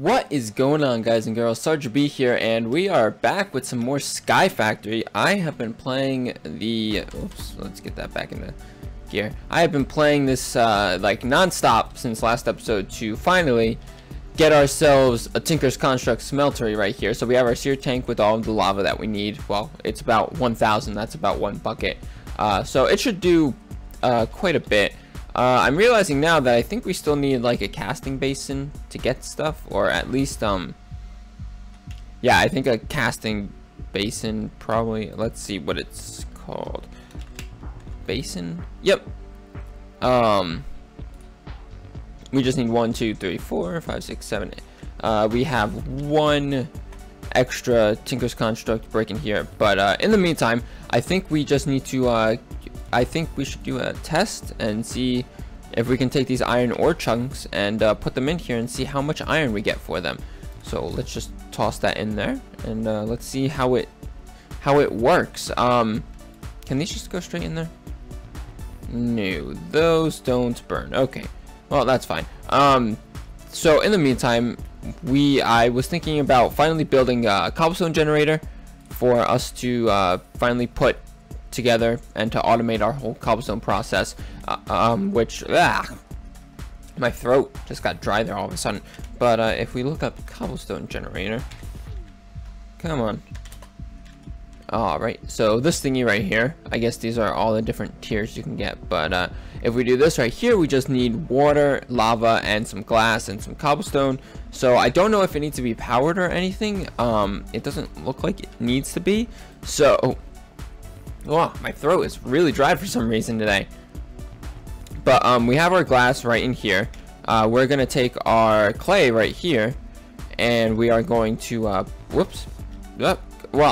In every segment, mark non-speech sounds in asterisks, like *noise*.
What is going on guys and girls, Sarge B here and we are back with some more Sky Factory. I have been playing the, oops, let's get that back into gear. I have been playing this uh, like non-stop since last episode to finally get ourselves a Tinker's Construct smeltery right here. So we have our sear tank with all of the lava that we need. Well, it's about 1,000, that's about one bucket. Uh, so it should do uh, quite a bit. Uh, I'm realizing now that I think we still need like a casting basin to get stuff, or at least, um, yeah, I think a casting basin probably, let's see what it's called. Basin? Yep. Um, we just need one, two, three, four, five, six, seven. Uh, we have one extra Tinker's Construct brick in here, but uh, in the meantime, I think we just need to uh, I think we should do a test and see if we can take these iron ore chunks and uh, put them in here and see how much iron we get for them. So let's just toss that in there and uh, let's see how it how it works. Um, can these just go straight in there? No, those don't burn. Okay, well that's fine. Um, so in the meantime, we I was thinking about finally building a cobblestone generator for us to uh, finally put together and to automate our whole cobblestone process, uh, um, which, ah, my throat just got dry there all of a sudden. But uh, if we look up cobblestone generator, come on. Alright, so this thingy right here, I guess these are all the different tiers you can get, but uh, if we do this right here, we just need water, lava, and some glass and some cobblestone. So I don't know if it needs to be powered or anything. Um, it doesn't look like it needs to be. So Oh, my throat is really dry for some reason today. But um, we have our glass right in here. Uh, we're going to take our clay right here. And we are going to, uh, whoops. Well,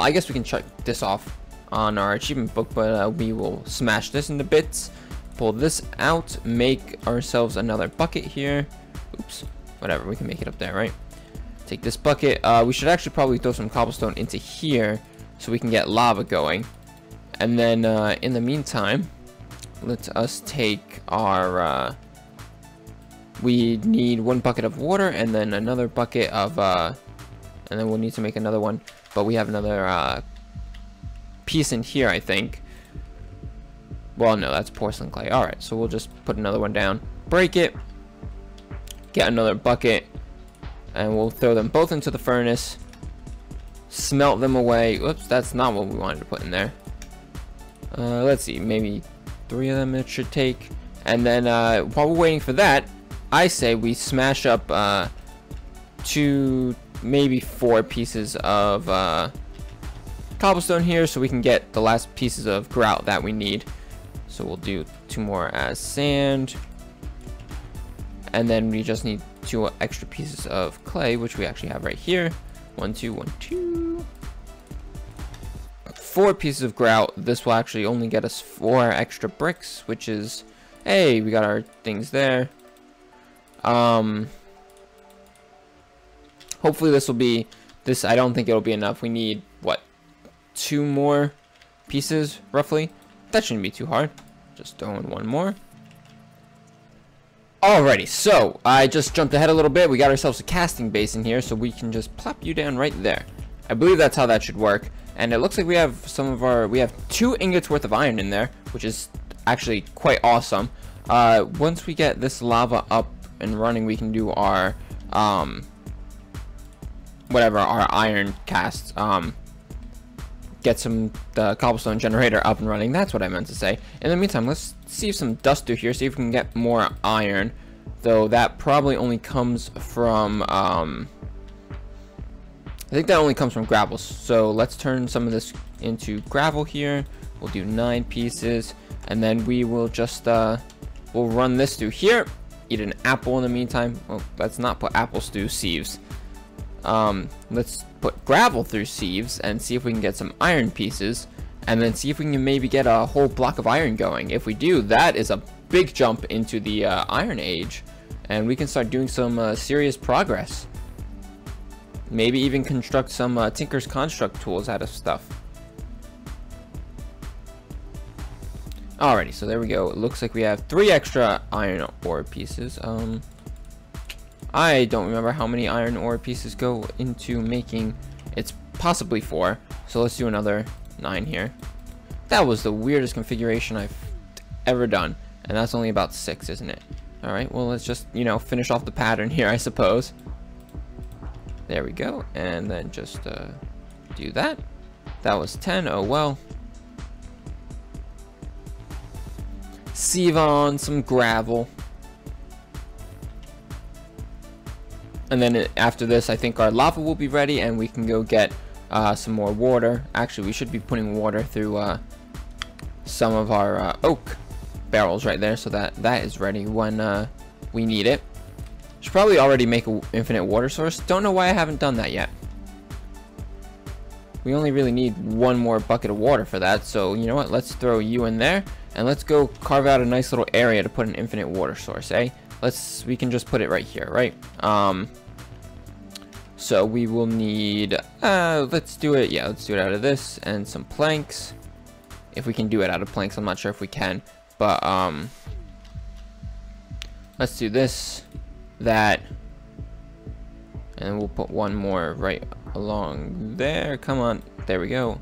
I guess we can check this off on our achievement book. But uh, we will smash this into bits. Pull this out. Make ourselves another bucket here. Oops. Whatever, we can make it up there, right? Take this bucket. Uh, we should actually probably throw some cobblestone into here so we can get lava going. And then uh, in the meantime, let us take our, uh, we need one bucket of water and then another bucket of, uh, and then we'll need to make another one, but we have another uh, piece in here, I think. Well, no, that's porcelain clay. All right, so we'll just put another one down, break it, get another bucket, and we'll throw them both into the furnace, smelt them away. Oops, that's not what we wanted to put in there. Uh, let's see, maybe three of them it should take. And then uh, while we're waiting for that, I say we smash up uh, two, maybe four pieces of uh, cobblestone here so we can get the last pieces of grout that we need. So we'll do two more as sand. And then we just need two extra pieces of clay, which we actually have right here. One, two, one, two four pieces of grout. This will actually only get us four extra bricks, which is, hey, we got our things there. Um, hopefully this will be, this, I don't think it'll be enough. We need, what, two more pieces, roughly? That shouldn't be too hard. Just throw in one more. Alrighty, so I just jumped ahead a little bit. We got ourselves a casting basin here, so we can just plop you down right there. I believe that's how that should work. And it looks like we have some of our, we have two ingots worth of iron in there, which is actually quite awesome. Uh, once we get this lava up and running, we can do our, um, whatever, our iron casts. Um, get some, the cobblestone generator up and running. That's what I meant to say. In the meantime, let's see if some dust through here, see if we can get more iron. Though that probably only comes from, um, I think that only comes from gravels. So let's turn some of this into gravel here. We'll do nine pieces. And then we will just, uh, we'll run this through here. Eat an apple in the meantime. Well, let's not put apples through sieves. Um, let's put gravel through sieves and see if we can get some iron pieces. And then see if we can maybe get a whole block of iron going. If we do, that is a big jump into the uh, Iron Age. And we can start doing some uh, serious progress. Maybe even construct some uh, Tinker's Construct tools out of stuff. Alrighty, so there we go. It looks like we have three extra iron ore pieces. Um, I don't remember how many iron ore pieces go into making. It's possibly four. So let's do another nine here. That was the weirdest configuration I've ever done. And that's only about six, isn't it? Alright, well, let's just, you know, finish off the pattern here, I suppose. There we go. And then just uh, do that. That was 10. Oh, well. Sieve on some gravel. And then after this, I think our lava will be ready and we can go get uh, some more water. Actually, we should be putting water through uh, some of our uh, oak barrels right there so that that is ready when uh, we need it. Should probably already make an infinite water source. Don't know why I haven't done that yet. We only really need one more bucket of water for that. So you know what? Let's throw you in there. And let's go carve out a nice little area to put an infinite water source, eh? Let's, we can just put it right here, right? Um, so we will need, uh, let's do it, yeah, let's do it out of this and some planks. If we can do it out of planks, I'm not sure if we can. But, um, let's do this, that, and we'll put one more right along there. Come on, there we go.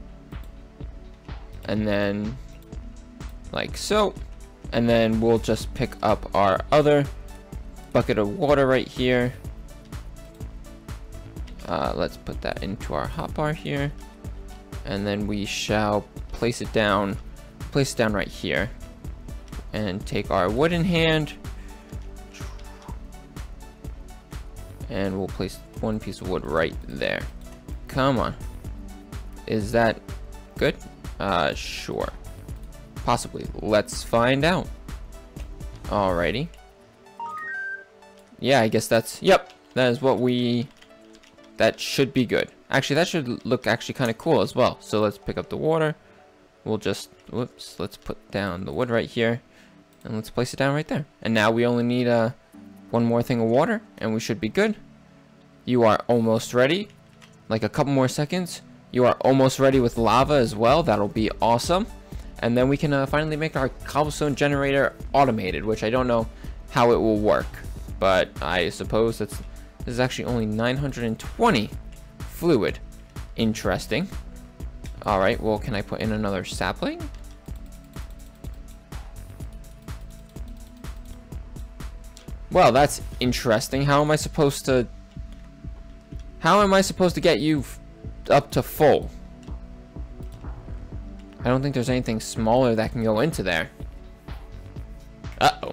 And then, like so. And then we'll just pick up our other bucket of water right here. Uh, let's put that into our hotbar here. And then we shall place it down, place it down right here and take our wooden hand and we'll place one piece of wood right there. Come on. Is that good? Uh sure. Possibly. Let's find out. Alrighty. Yeah I guess that's yep that is what we that should be good. Actually that should look actually kind of cool as well. So let's pick up the water. We'll just whoops let's put down the wood right here and let's place it down right there. And now we only need uh, one more thing of water, and we should be good. You are almost ready. Like a couple more seconds. You are almost ready with lava as well. That'll be awesome. And then we can uh, finally make our cobblestone generator automated, which I don't know how it will work. But I suppose that's this is actually only 920 fluid. Interesting. Alright, well, can I put in another sapling? Well, that's interesting. How am I supposed to... How am I supposed to get you up to full? I don't think there's anything smaller that can go into there. Uh-oh.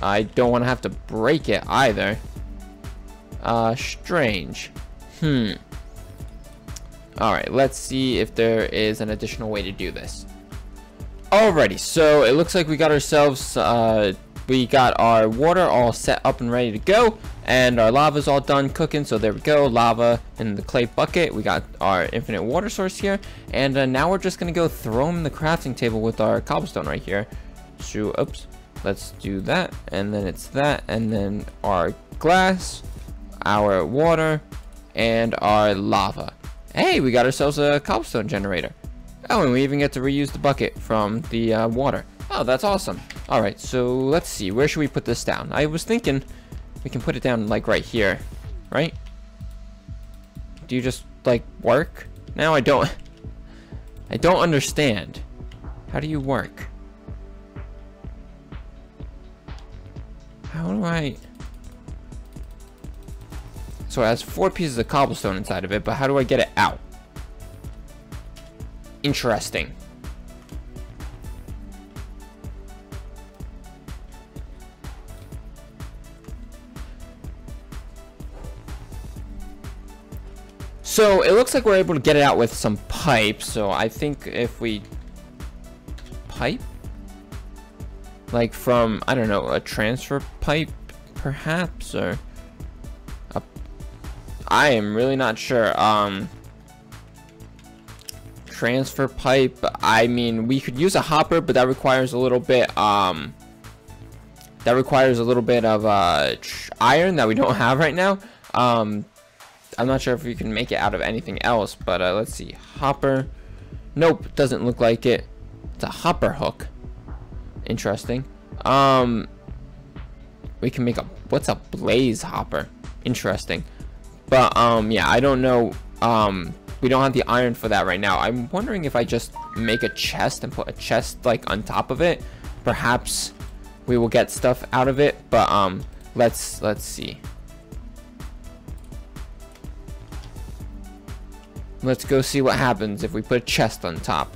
I don't want to have to break it either. Uh, strange. Hmm. Alright, let's see if there is an additional way to do this. Alrighty, so it looks like we got ourselves uh, we got our water all set up and ready to go and our lava's all done cooking so there we go lava in the clay bucket. We got our infinite water source here and uh, now we're just gonna go throw them in the crafting table with our cobblestone right here. So oops. Let's do that and then it's that and then our glass our water and our lava. Hey we got ourselves a cobblestone generator. Oh and we even get to reuse the bucket from the uh, water. Oh that's awesome Alright, so let's see. Where should we put this down? I was thinking we can put it down like right here. Right? Do you just like work? Now I don't *laughs* I don't understand. How do you work? How do I So it has four pieces of cobblestone inside of it, but how do I get it out? Interesting. So it looks like we're able to get it out with some pipe. So I think if we pipe, like from I don't know a transfer pipe, perhaps, or a, I am really not sure. Um, transfer pipe. I mean, we could use a hopper, but that requires a little bit. Um, that requires a little bit of uh, iron that we don't *laughs* have right now. Um, I'm not sure if you can make it out of anything else, but uh, let's see. Hopper. Nope, doesn't look like it. It's a hopper hook. Interesting. Um, we can make a, what's a blaze hopper? Interesting. But, um, yeah, I don't know. Um, we don't have the iron for that right now. I'm wondering if I just make a chest and put a chest, like, on top of it. Perhaps we will get stuff out of it. But, um, let's, let's see. Let's go see what happens if we put a chest on top.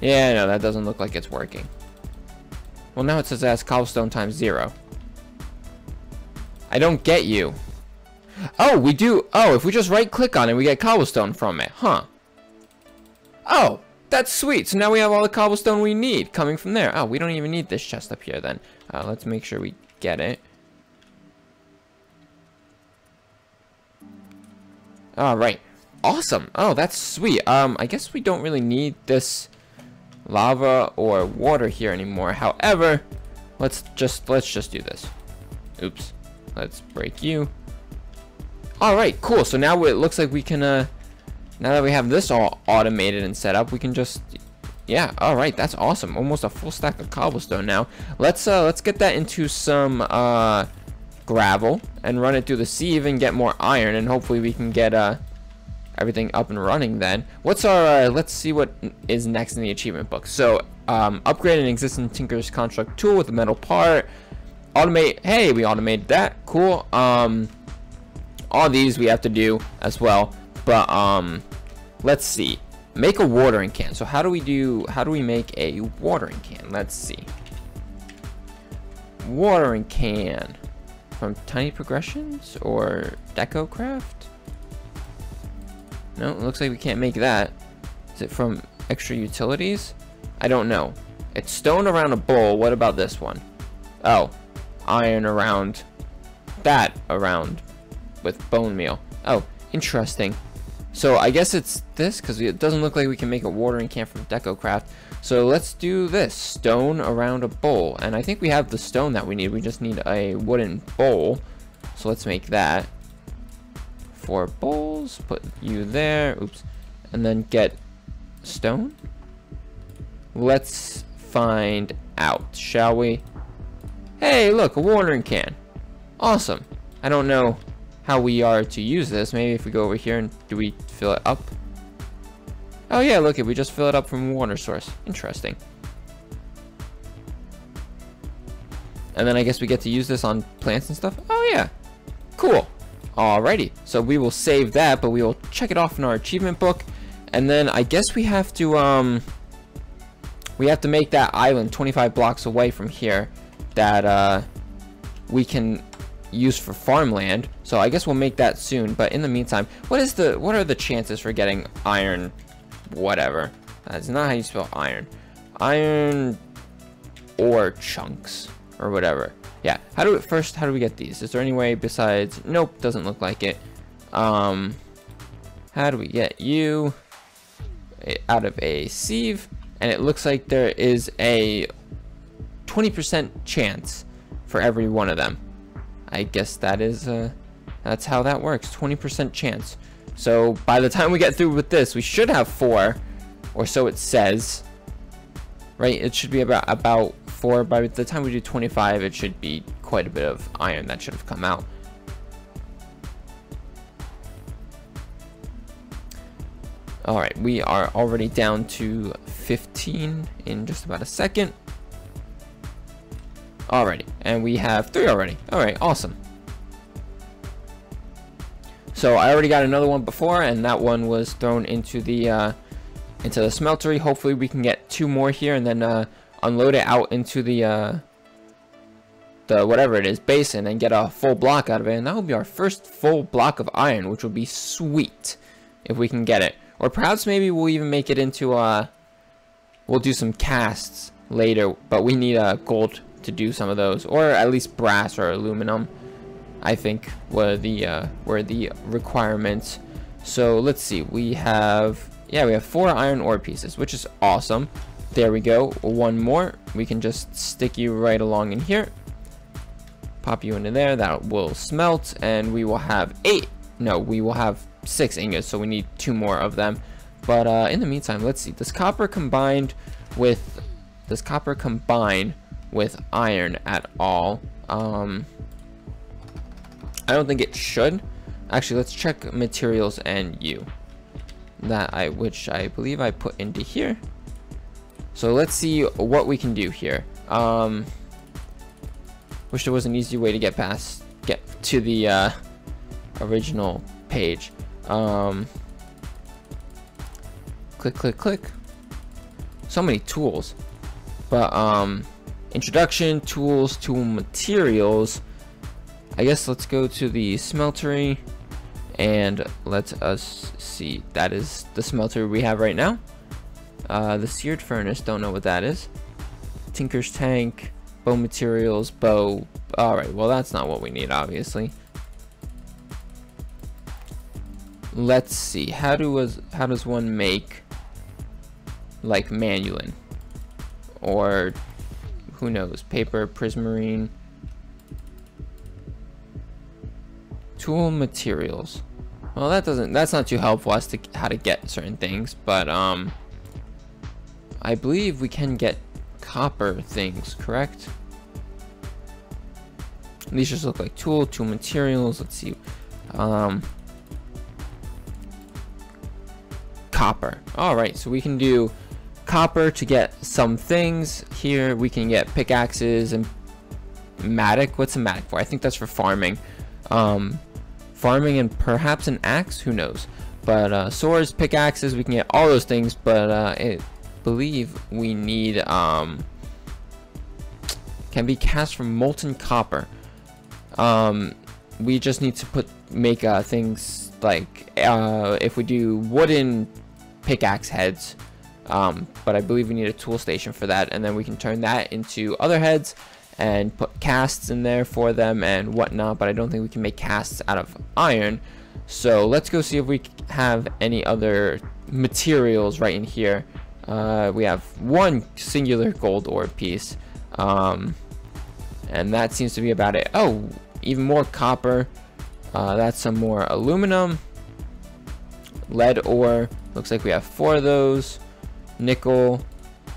Yeah, no, that doesn't look like it's working. Well, now it says it has cobblestone times zero. I don't get you. Oh, we do. Oh, if we just right click on it, we get cobblestone from it. Huh. Oh, that's sweet. So now we have all the cobblestone we need coming from there. Oh, we don't even need this chest up here then. Uh, let's make sure we get it. All right. Awesome. Oh, that's sweet. Um, I guess we don't really need this lava or water here anymore. However, let's just let's just do this. Oops. Let's break you. All right, cool. So now it looks like we can uh now that we have this all automated and set up, we can just yeah, all right, that's awesome. Almost a full stack of cobblestone now. Let's uh let's get that into some uh gravel and run it through the sieve and get more iron and hopefully we can get uh everything up and running then. What's our, uh, let's see what is next in the achievement book. So, um, upgrade an existing Tinker's Construct tool with a metal part. Automate, hey, we automated that, cool. Um, all these we have to do as well. But, um, let's see. Make a watering can. So how do we do, how do we make a watering can? Let's see. Watering can. From Tiny Progressions or DecoCraft? No, it looks like we can't make that. Is it from extra utilities? I don't know. It's stone around a bowl. What about this one? Oh, iron around that around with bone meal. Oh, interesting. So I guess it's this because it doesn't look like we can make a watering can from DecoCraft. So let's do this. Stone around a bowl. And I think we have the stone that we need. We just need a wooden bowl. So let's make that four bowls, put you there, oops, and then get stone. Let's find out, shall we? Hey, look, a watering can. Awesome. I don't know how we are to use this. Maybe if we go over here and do we fill it up? Oh yeah, look, if we just fill it up from water source. Interesting. And then I guess we get to use this on plants and stuff. Oh yeah, cool. Alrighty, so we will save that, but we will check it off in our achievement book. And then I guess we have to, um, we have to make that island 25 blocks away from here that, uh, we can use for farmland. So I guess we'll make that soon. But in the meantime, what is the, what are the chances for getting iron, whatever? That's not how you spell iron. Iron ore chunks or whatever. Yeah, how do we, first, how do we get these? Is there any way besides, nope, doesn't look like it. Um, how do we get you out of a sieve? And it looks like there is a 20% chance for every one of them. I guess that is, uh, that's how that works, 20% chance. So by the time we get through with this, we should have four, or so it says. Right, it should be about, about four. By the time we do 25, it should be quite a bit of iron that should have come out. Alright, we are already down to 15 in just about a second. Alrighty, and we have three already. Alright, awesome. So I already got another one before, and that one was thrown into the uh, into the smeltery. Hopefully we can get two more here, and then uh, unload it out into the uh, the whatever it is basin and get a full block out of it and that will be our first full block of iron which will be sweet if we can get it or perhaps maybe we'll even make it into uh we'll do some casts later but we need uh gold to do some of those or at least brass or aluminum I think were the uh were the requirements so let's see we have yeah we have four iron ore pieces which is awesome there we go. One more. We can just stick you right along in here. Pop you into there. That will smelt. And we will have eight. No, we will have six ingots. So we need two more of them. But uh, in the meantime, let's see. Does copper combined with... Does copper combine with iron at all? Um, I don't think it should. Actually, let's check materials and you. That I, which I believe I put into here. So let's see what we can do here. Um, wish there was an easy way to get past, get to the uh, original page. Um, click, click, click. So many tools. But, um, introduction, tools, tool materials. I guess let's go to the smeltery and let us see. That is the smelter we have right now. Uh, the seared furnace, don't know what that is. Tinker's tank, bow materials, bow. Alright, well that's not what we need, obviously. Let's see, how do was how does one make like manyullyn? Or who knows, paper, prismarine. Tool materials. Well, that doesn't, that's not too helpful as to how to get certain things, but, um, I believe we can get copper things, correct? These just look like tool, tool materials, let's see, um, copper. Alright, so we can do copper to get some things. Here we can get pickaxes and mattock. What's a mattock for? I think that's for farming. Um, farming and perhaps an axe. Who knows? But uh, swords, pickaxes, we can get all those things. But uh, I believe we need um, can be cast from molten copper. Um, we just need to put make uh, things like uh, if we do wooden pickaxe heads um, but I believe we need a tool station for that and then we can turn that into other heads and put casts in there for them and whatnot but I don't think we can make casts out of iron. So let's go see if we have any other materials right in here. Uh, we have one singular gold ore piece um, and that seems to be about it. Oh even more copper. Uh, that's some more aluminum. Lead ore. Looks like we have four of those nickel,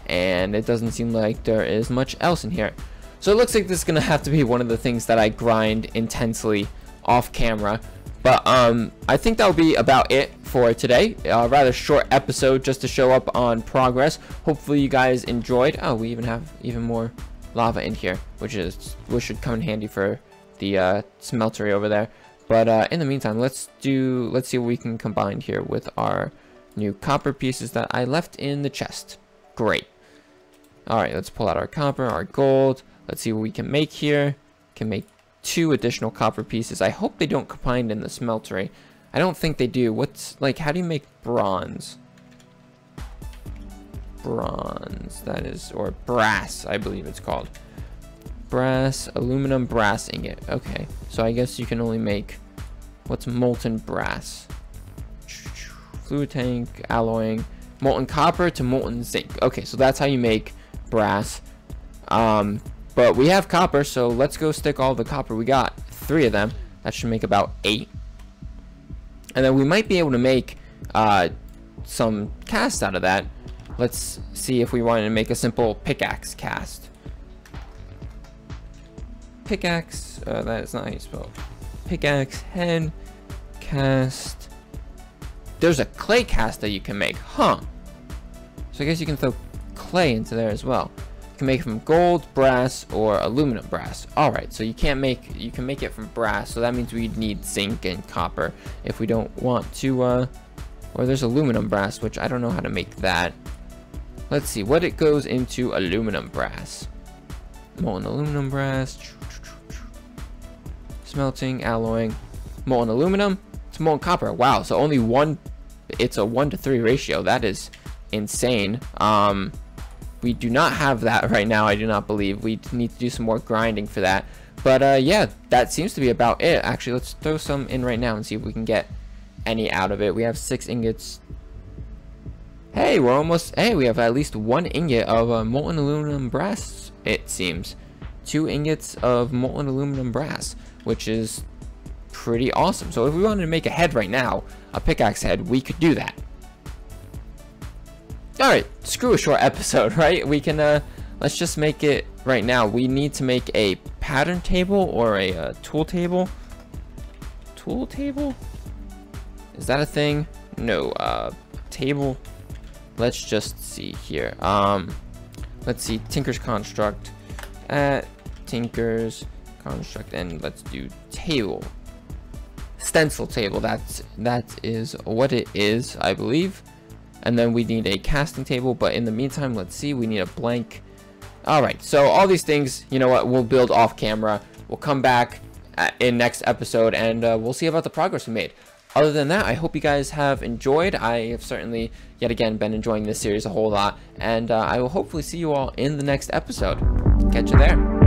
and it doesn't seem like there is much else in here. So it looks like this is going to have to be one of the things that I grind intensely off camera. But um, I think that'll be about it for today. A rather short episode just to show up on progress. Hopefully you guys enjoyed. Oh, we even have even more lava in here, which is which should come in handy for the uh, smeltery over there. But uh, in the meantime, let's do let's see what we can combine here with our new copper pieces that I left in the chest. Great. Alright, let's pull out our copper, our gold. Let's see what we can make here. Can make two additional copper pieces. I hope they don't combine in the smeltery. I don't think they do. What's, like, how do you make bronze? Bronze, that is, or brass, I believe it's called. Brass, aluminum, brass ingot. Okay, so I guess you can only make, what's molten brass? Fluid tank, alloying, molten copper to molten zinc. Okay, so that's how you make brass. Um, but we have copper, so let's go stick all the copper we got. Three of them. That should make about eight. And then we might be able to make uh, some cast out of that. Let's see if we want to make a simple pickaxe cast. Pickaxe, uh, that is not how you spell Pickaxe, head, cast, there's a clay cast that you can make, huh? So I guess you can throw clay into there as well. You can make it from gold, brass, or aluminum brass. Alright, so you can't make, you can make it from brass, so that means we need zinc and copper if we don't want to, uh, or there's aluminum brass, which I don't know how to make that. Let's see, what it goes into aluminum brass. Molten aluminum brass. Smelting, alloying, molten aluminum, it's molten copper. Wow, so only one it's a one to three ratio. That is insane. Um, we do not have that *laughs* right now. I do not believe we need to do some more grinding for that. But uh, yeah, that seems to be about it. Actually, let's throw some in right now and see if we can get any out of it. We have six ingots. Hey, we're almost. Hey, we have at least one ingot of uh, molten aluminum brass. It seems two ingots of molten aluminum brass, which is pretty awesome. So if we wanted to make a head right now, a pickaxe head, we could do that. Alright, screw a short *laughs* episode, right? We can, uh, let's just make it right now. We need to make a pattern table or a uh, tool table. Tool table? Is that a thing? No, uh, table. Let's just see here. Um, let's see, Tinker's construct at Tinker's construct, and let's do table. Stencil table. That's that is what it is, I believe. And then we need a casting table, but in the meantime, let's see, we need a blank. All right, so all these things, you know what, we'll build off camera. We'll come back in next episode, and uh, we'll see about the progress we made other than that, I hope you guys have enjoyed. I have certainly, yet again, been enjoying this series a whole lot. And uh, I will hopefully see you all in the next episode. Catch you there.